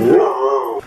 哇哦